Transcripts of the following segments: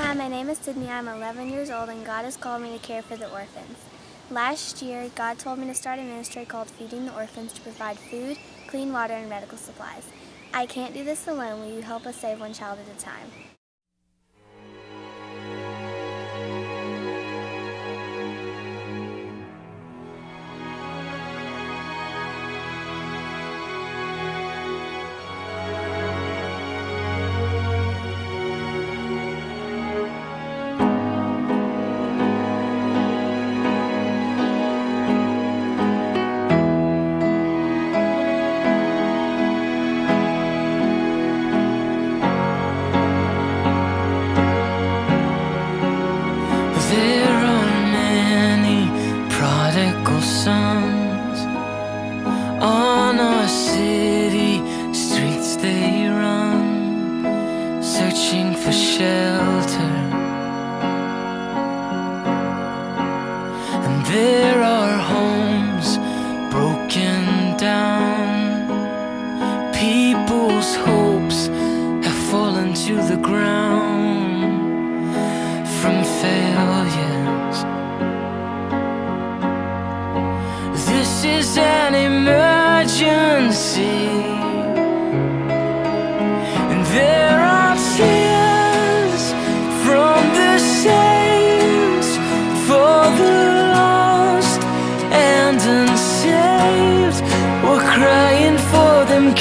Hi, my name is Sydney. I'm 11 years old and God has called me to care for the orphans. Last year, God told me to start a ministry called Feeding the Orphans to provide food, clean water, and medical supplies. I can't do this alone. Will you help us save one child at a time? There are many prodigal sons on our city streets. They run, searching for shelter,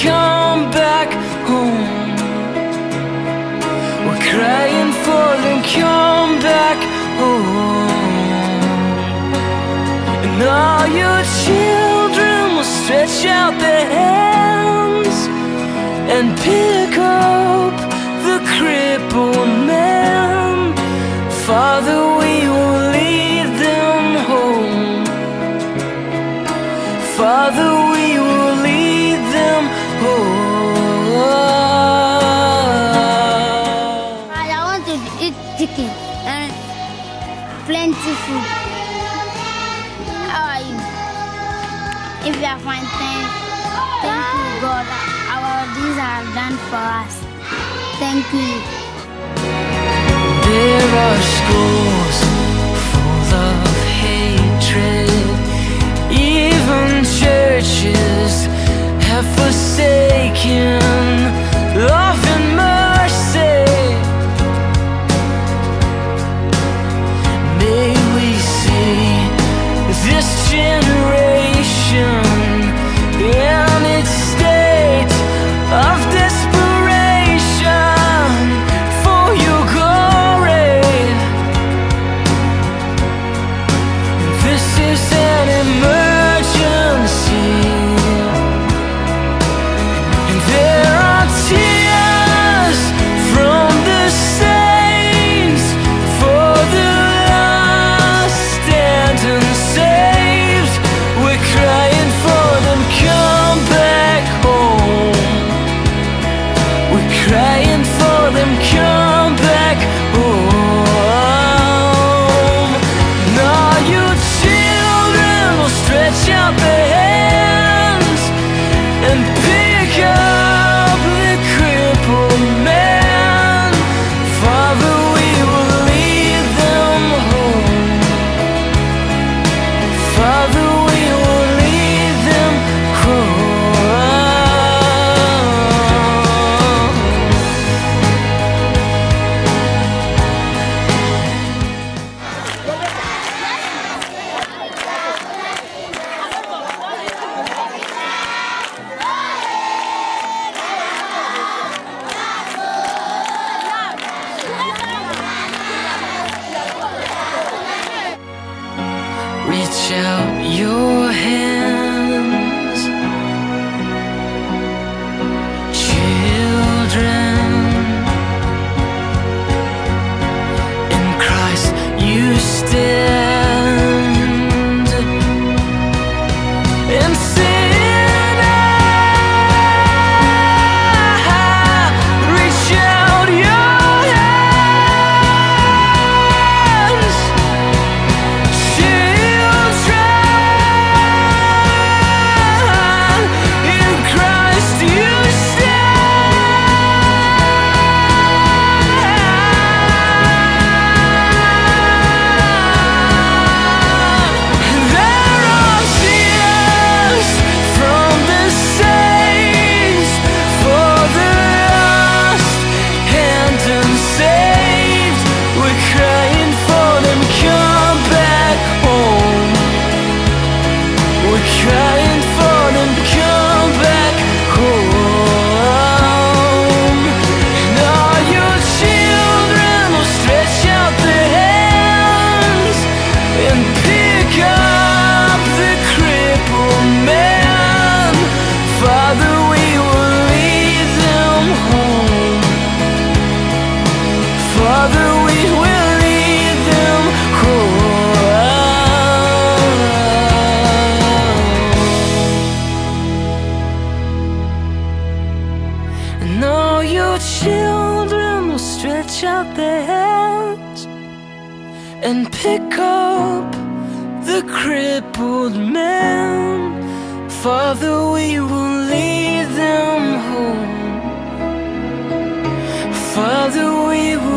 come back home. We're crying for them, come back home. And all your children will stretch out their hands and pick up the crippled man. Father, we will lead them home. Father, to eat chicken and plenty food. How are you? If you are fine, thank, thank you, God. Our these are done for us. Thank you. There are schools full of hatred. Even churches have forsaken and pick up the crippled man. Father, we will lead them home. Father, we will